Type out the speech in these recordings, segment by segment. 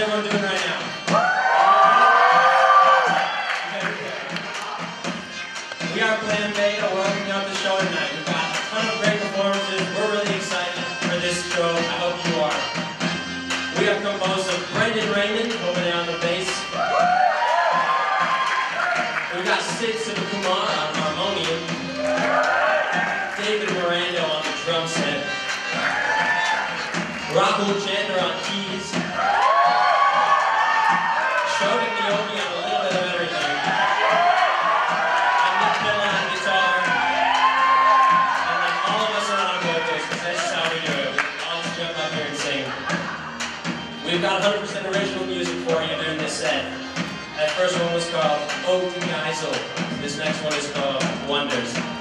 Everyone doing right now? We are Plan Beta working out the show tonight. We've got a ton of great performances. We're really excited for this show. I hope you are. We are composed of Brendan Raymond over there on the bass. We've got Sid Sivakumar on harmonium. David Miranda on the drum set. Rahul Chandra We've got 100% original music for you during this set. That first one was called to Geisel. This next one is called Wonders.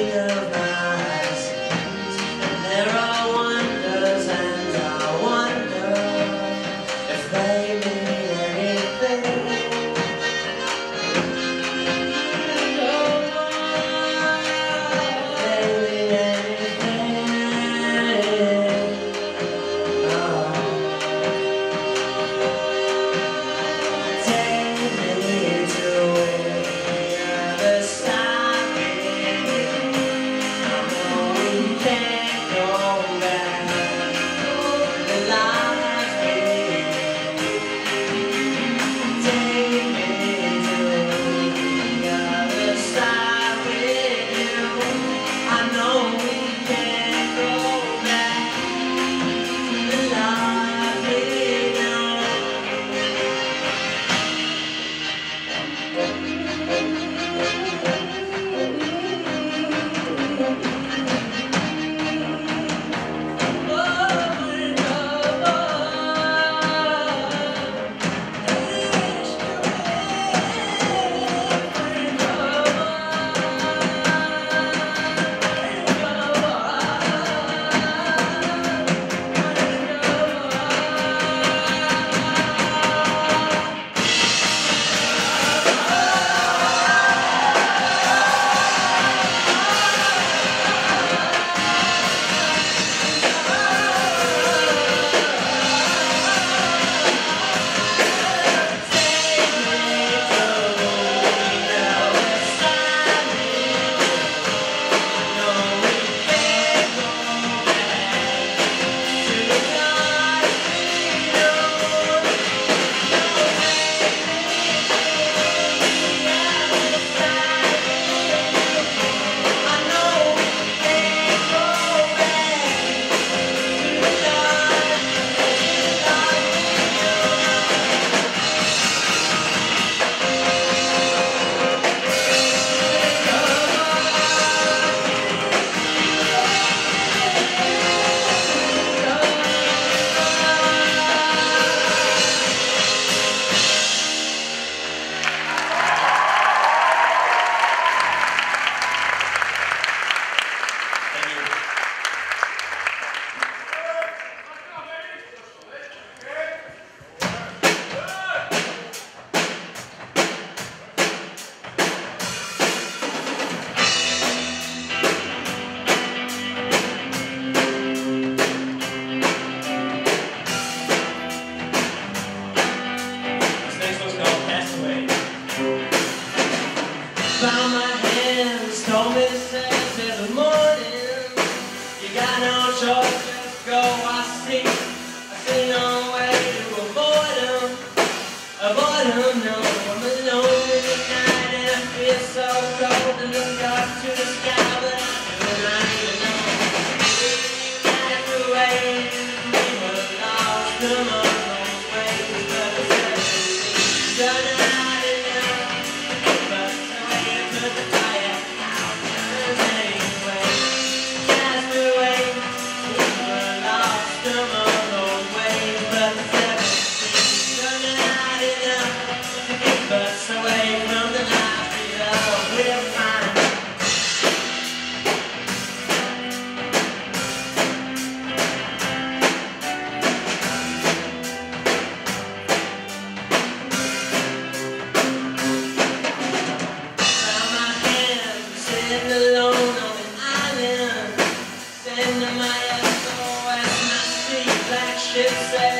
Yeah.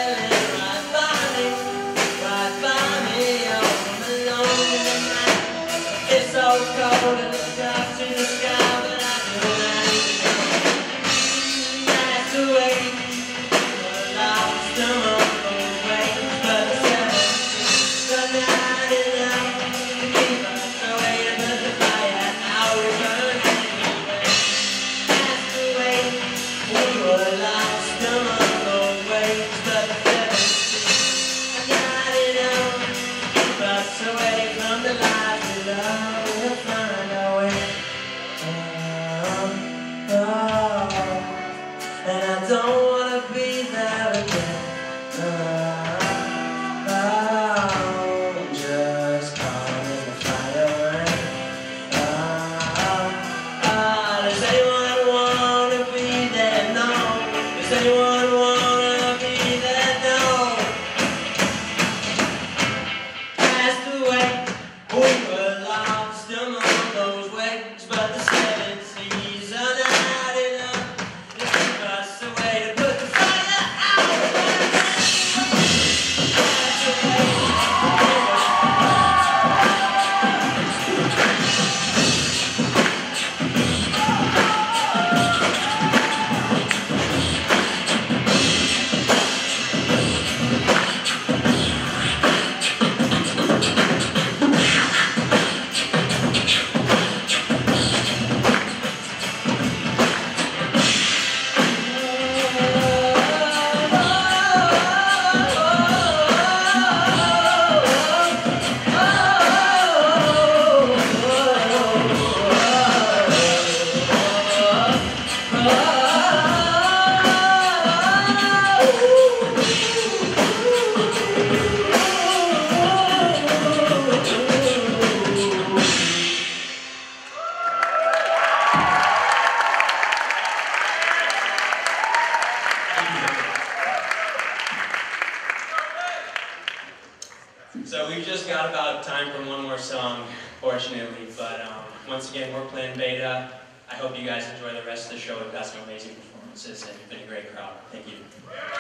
yeah. Been a great crowd. Thank you.